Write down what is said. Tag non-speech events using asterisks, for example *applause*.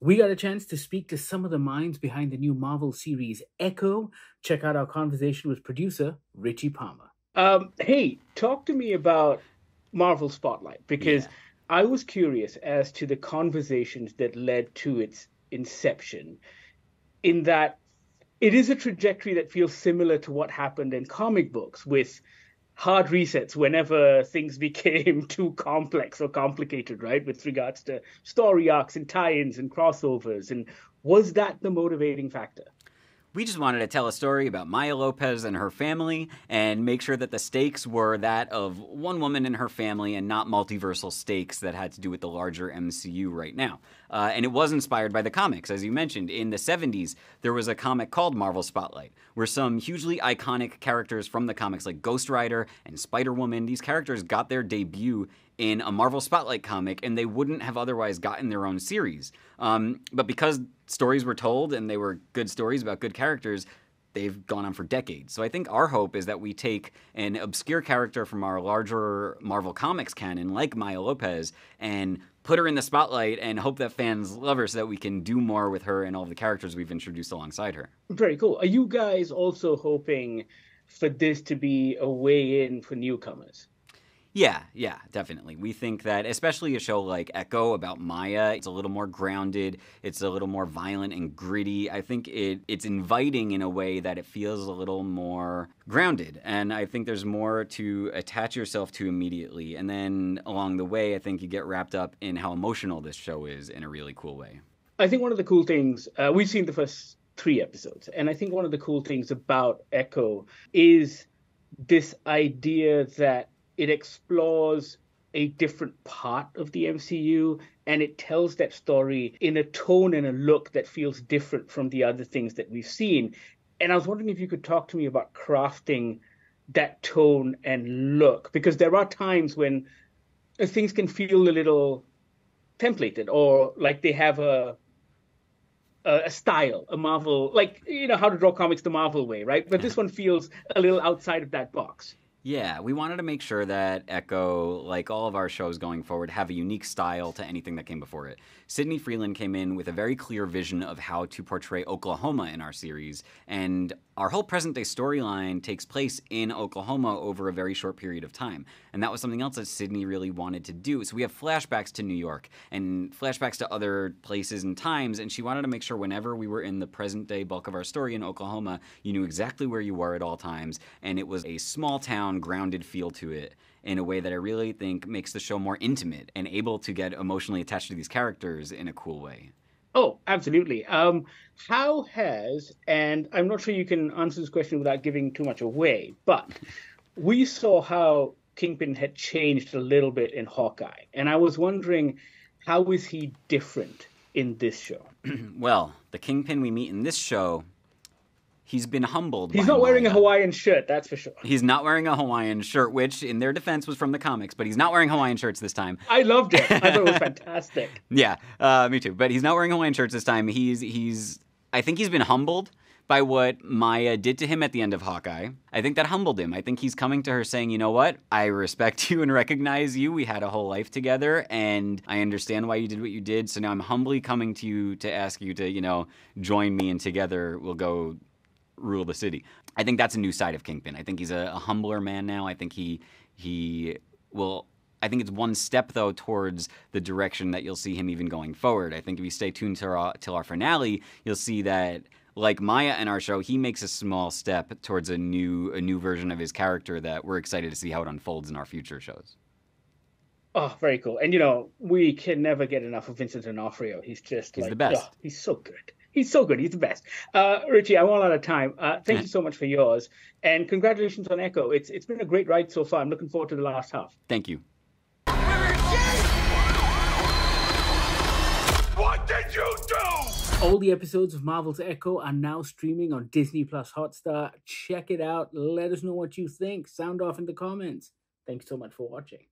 We got a chance to speak to some of the minds behind the new Marvel series Echo. Check out our conversation with producer Richie Palmer. Um, hey, talk to me about Marvel Spotlight because yeah. I was curious as to the conversations that led to its inception. In that it is a trajectory that feels similar to what happened in comic books with hard resets whenever things became *laughs* too complex or complicated, right? With regards to story arcs and tie-ins and crossovers. And was that the motivating factor? We just wanted to tell a story about Maya Lopez and her family and make sure that the stakes were that of one woman and her family and not multiversal stakes that had to do with the larger MCU right now. Uh, and it was inspired by the comics. As you mentioned, in the 70s, there was a comic called Marvel Spotlight, where some hugely iconic characters from the comics, like Ghost Rider and Spider Woman, these characters got their debut in a Marvel Spotlight comic, and they wouldn't have otherwise gotten their own series. Um, but because stories were told and they were good stories about good characters, they've gone on for decades. So I think our hope is that we take an obscure character from our larger Marvel Comics canon, like Maya Lopez, and put her in the spotlight and hope that fans love her so that we can do more with her and all the characters we've introduced alongside her. Very cool. Are you guys also hoping for this to be a way in for newcomers? Yeah, yeah, definitely. We think that, especially a show like Echo about Maya, it's a little more grounded. It's a little more violent and gritty. I think it it's inviting in a way that it feels a little more grounded, and I think there's more to attach yourself to immediately. And then along the way, I think you get wrapped up in how emotional this show is in a really cool way. I think one of the cool things uh, we've seen the first three episodes, and I think one of the cool things about Echo is this idea that it explores a different part of the MCU and it tells that story in a tone and a look that feels different from the other things that we've seen. And I was wondering if you could talk to me about crafting that tone and look because there are times when uh, things can feel a little templated or like they have a a, style, a Marvel, like you know how to draw comics the Marvel way, right? But this one feels a little outside of that box. Yeah, we wanted to make sure that Echo, like all of our shows going forward, have a unique style to anything that came before it. Sydney Freeland came in with a very clear vision of how to portray Oklahoma in our series, and our whole present day storyline takes place in Oklahoma over a very short period of time. And that was something else that Sydney really wanted to do. So we have flashbacks to New York and flashbacks to other places and times, and she wanted to make sure whenever we were in the present day bulk of our story in Oklahoma, you knew exactly where you were at all times, and it was a small town grounded feel to it in a way that I really think makes the show more intimate and able to get emotionally attached to these characters in a cool way. Oh, absolutely. Um, how has, and I'm not sure you can answer this question without giving too much away, but we saw how Kingpin had changed a little bit in Hawkeye, and I was wondering how is he different in this show? *clears throat* well, the Kingpin we meet in this show he's been humbled. He's not wearing a Hawaiian shirt, that's for sure. He's not wearing a Hawaiian shirt, which, in their defense, was from the comics, but he's not wearing Hawaiian shirts this time. I loved it. I thought it was *laughs* fantastic. yeah, uh, me too. But he's not wearing Hawaiian shirts this time. He's he's. I think he's been humbled by what Maya did to him at the end of Hawkeye. I think that humbled him. I think he's coming to her saying, you know what? I respect *laughs* you and recognize you. We had a whole life together and I understand why you did what you did. So now I'm humbly coming to you to ask you to, you know, join me and together we'll go rule the city. I think that's a new side of Kingpin. I think he's a, a humbler man now. I think he he will I think it's one step though towards the direction that you'll see him even going forward. I think if you stay tuned to our, till our finale, you'll see that like Maya in our show, he makes a small step towards a new a new version of his character that we're excited to see how it unfolds in our future shows. Oh, very cool. And you know, we can never get enough of Vincent D'Onofrio. He's just he's like, the best. Oh, he's so good he's so good. He's the best. Uh, Richie, I'm all out of time. Uh, thank you so much for yours, and congratulations on Echo. It's it's been a great ride so far. I'm looking forward to the last half. Thank you. What did you do? All the episodes of Marvel's Echo are now streaming on Disney Plus Hotstar. Check it out. Let us know what you think. Sound off in the comments. Thanks so much for watching.